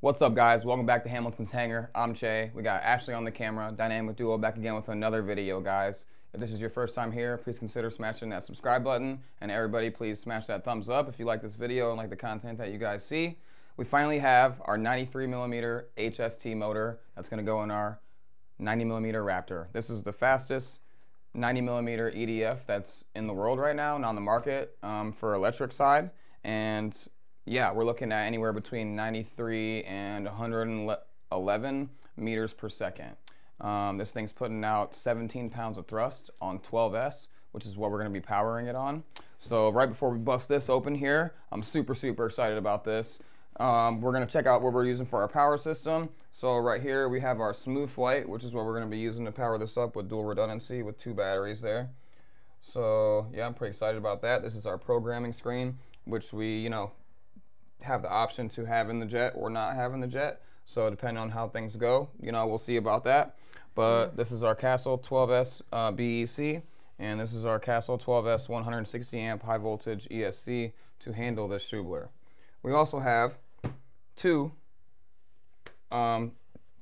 What's up, guys? Welcome back to Hamilton's Hangar. I'm Che. We got Ashley on the camera, Dynamic Duo back again with another video, guys. If this is your first time here, please consider smashing that subscribe button. And everybody, please smash that thumbs up if you like this video and like the content that you guys see. We finally have our 93 millimeter HST motor that's going to go in our 90 millimeter Raptor. This is the fastest 90 millimeter EDF that's in the world right now and on the market um, for electric side. And yeah, we're looking at anywhere between 93 and 111 meters per second. Um, this thing's putting out 17 pounds of thrust on 12S, which is what we're going to be powering it on. So right before we bust this open here, I'm super, super excited about this. Um, we're going to check out what we're using for our power system. So right here we have our Smooth Flite, which is what we're going to be using to power this up with dual redundancy with two batteries there. So yeah, I'm pretty excited about that. This is our programming screen, which we, you know, have the option to have in the jet or not have in the jet. So depending on how things go, you know, we'll see about that. But this is our Castle 12S uh, BEC, and this is our Castle 12S 160 amp high voltage ESC to handle this Schubeler. We also have two um,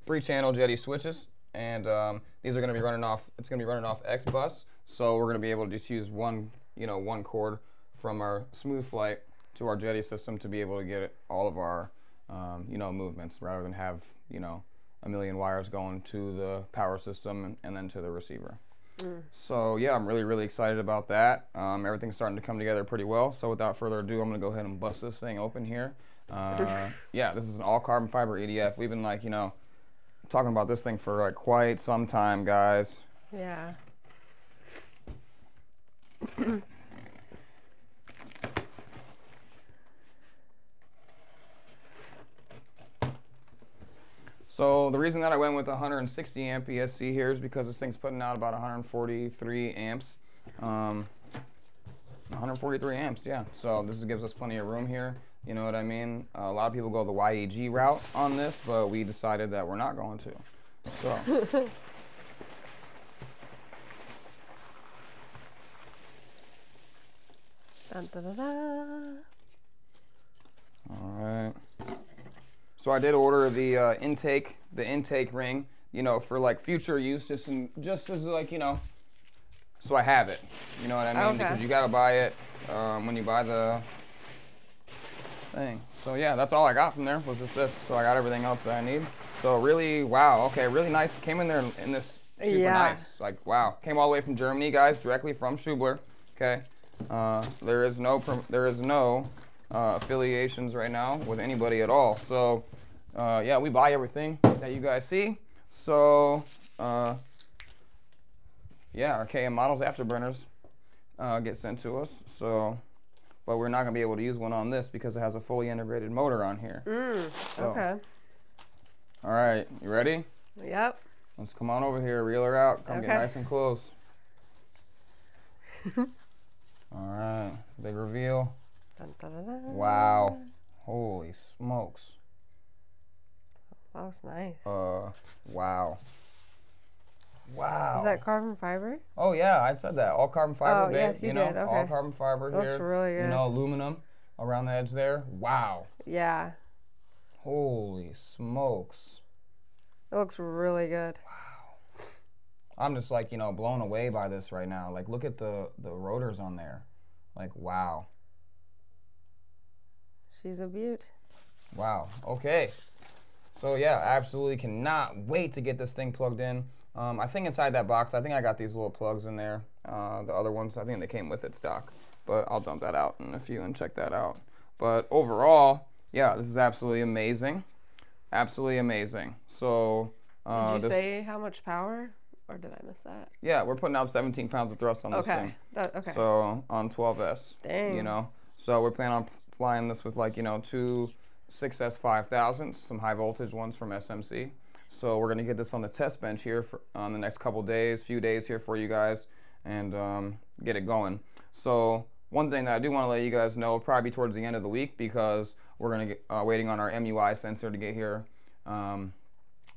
three channel Jeti switches, and um, these are going to be running off. It's going to be running off EX Bus, so we're going to be able to just use one, you know, one cord from our Smooth Flite to our Jeti system to be able to get all of our, um, you know, movements rather than have, you know, a million wires going to the power system and, and then to the receiver. Mm. So yeah, I'm really, really excited about that. Um, everything's starting to come together pretty well. So without further ado, I'm gonna go ahead and bust this thing open here. Uh, yeah, this is an all carbon fiber EDF. We've been like, you know, talking about this thing for like quite some time, guys. Yeah. So the reason that I went with 160 amp ESC here is because this thing's putting out about 143 amps. Um, 143 amps, yeah. So this gives us plenty of room here. You know what I mean? Uh, a lot of people go the YAG route on this, but we decided that we're not going to. So. Dun, dun, dun, dun. All right. So I did order the uh, intake, the intake ring, you know, for like future use, just in, just as like you know, so I have it. You know what I mean? Okay. Because you gotta buy it um, when you buy the thing. So yeah, that's all I got from there was just this. So I got everything else that I need. So really, wow, okay, really nice. Came in there in, this super Yeah. nice. Like wow, came all the way from Germany, guys, directly from Schubeler. Okay, uh, there is no there is no uh, affiliations right now with anybody at all. So uh, yeah, we buy everything that you guys see. So uh, yeah, our KM models afterburners uh, get sent to us. So, but we're not gonna be able to use one on this because it has a fully integrated motor on here. Mm, So, okay. All right, you ready? Yep. Let's come on over here, reel her out. Come get nice and close. All right, big reveal. Dun, dun, dun. Wow, holy smokes. That looks nice. Uh, wow. Wow. Is that carbon fiber? Oh yeah, I said that. All carbon fiber. Oh, babe, yes, you know, did, All carbon fiber here. Looks really good. You know, aluminum around the edge there. Wow. Yeah. Holy smokes. It looks really good. Wow. I'm just like, you know, blown away by this right now. Like look at the the rotors on there. Like wow. She's a beaut. Wow. Okay. So yeah, I absolutely cannot wait to get this thing plugged in. Um, I think inside that box, I think I got these little plugs in there. Uh, the other ones, I think they came with it stock. But I'll dump that out in a few and check that out. But overall, yeah, this is absolutely amazing. Absolutely amazing. So uh, Did you say how much power? Or did I miss that? yeah, we're putting out 17 pounds of thrust on this thing. That, okay. So on 12S. Dang. You know, so we're planning on flying this with like you know two 6S 5000s, some high voltage ones from SMC. So we're gonna get this on the test bench here for on the next couple days, few days here for you guys, and um, get it going. So one thing that I do want to let you guys know, probably towards the end of the week, because we're gonna get uh, waiting on our MUI sensor to get here. Um,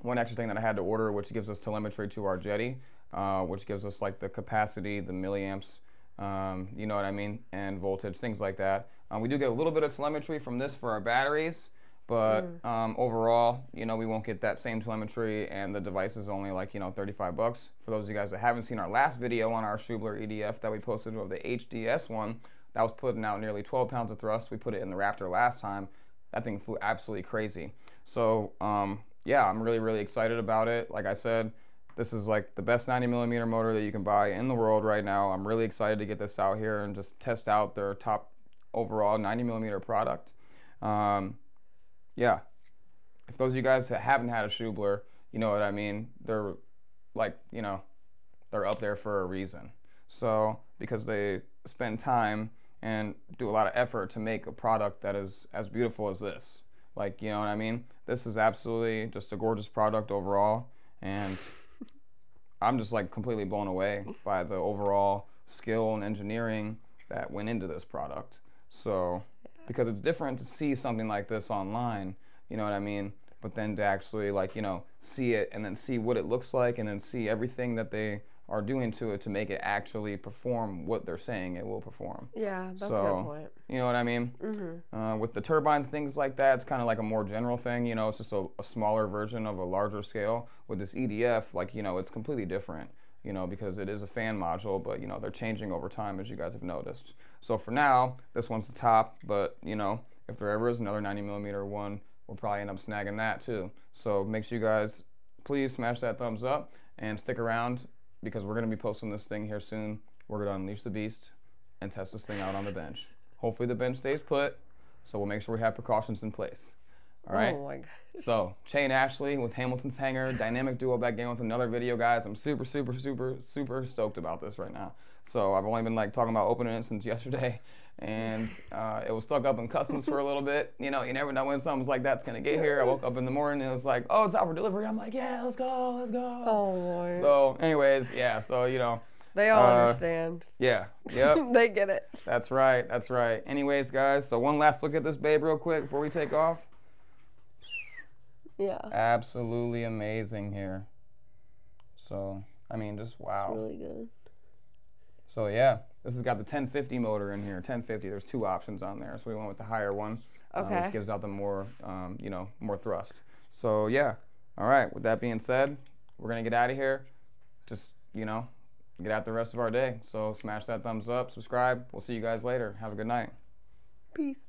one extra thing that I had to order, which gives us telemetry to our Jeti, uh, which gives us like the capacity, the milliamps, um, you know what I mean, and voltage, things like that. Um, we do get a little bit of telemetry from this for our batteries, But um, overall, you know, we won't get that same telemetry, and the device is only like you know 35 bucks. For those of you guys that haven't seen our last video on our Schubeler EDF that we posted of the HDS one, that was putting out nearly 12 pounds of thrust. We put it in the Raptor last time. That thing flew absolutely crazy. So um, yeah, I'm really really excited about it. Like I said, this is like the best 90 millimeter motor that you can buy in the world right now. I'm really excited to get this out here and just test out their top overall 90 millimeter product. Um, yeah, if those of you guys that haven't had a Schubeler, you know what I mean. They're like, you know, they're up there for a reason. So because they spend time and do a lot of effort to make a product that is as beautiful as this. Like, you know what I mean? This is absolutely just a gorgeous product overall. And I'm just like completely blown away by the overall skill and engineering that went into this product. So, because it's different to see something like this online, you know what I mean? But then to actually like, you know, see it and then see what it looks like and then see everything that they are doing to it to make it actually perform what they're saying it will perform. Yeah, that's a good point. You know what I mean? Mm-hmm. Uh, with the turbines, things like that, it's kind of like a more general thing. You know, it's just a, a smaller version of a larger scale. With this EDF, like you know, it's completely different. You know, because it is a fan module, but you know they're changing over time, as you guys have noticed. So for now, this one's the top. But you know, if there ever is another 90 millimeter one, we'll probably end up snagging that too. So make sure you guys please smash that thumbs up and stick around because we're gonna be posting this thing here soon. We're gonna unleash the beast and test this thing out on the bench. Hopefully the bench stays put, so we'll make sure we have precautions in place. All right. Oh my god. So Shane Ashley with Hamilton's Hangar, Dynamic Duo back in with another video, guys. I'm super, super, super, super stoked about this right now. So I've only been like talking about opening it since yesterday, and uh, it was stuck up in customs for a little bit. You know, you never know when something's like that's gonna get here. I woke up in the morning and it was like, oh, it's out for delivery. I'm like, yeah, let's go, let's go. Oh boy. So, anyways, yeah. So you know, they all uh, understand. yeah, yep. they get it. That's right. That's right. Anyways, guys, so one last look at this babe real quick before we take off. Yeah. Absolutely amazing here. So, I mean, just wow. It's really good. So, yeah, this has got the 1050 motor in here. 1050. There's two options on there. So we went with the higher one, Okay. which gives out the more, um, you know, more thrust. So, yeah. All right. With that being said, we're gonna get out of here. Just, you know, get out the rest of our day. So smash that thumbs up, subscribe. We'll see you guys later. Have a good night. Peace.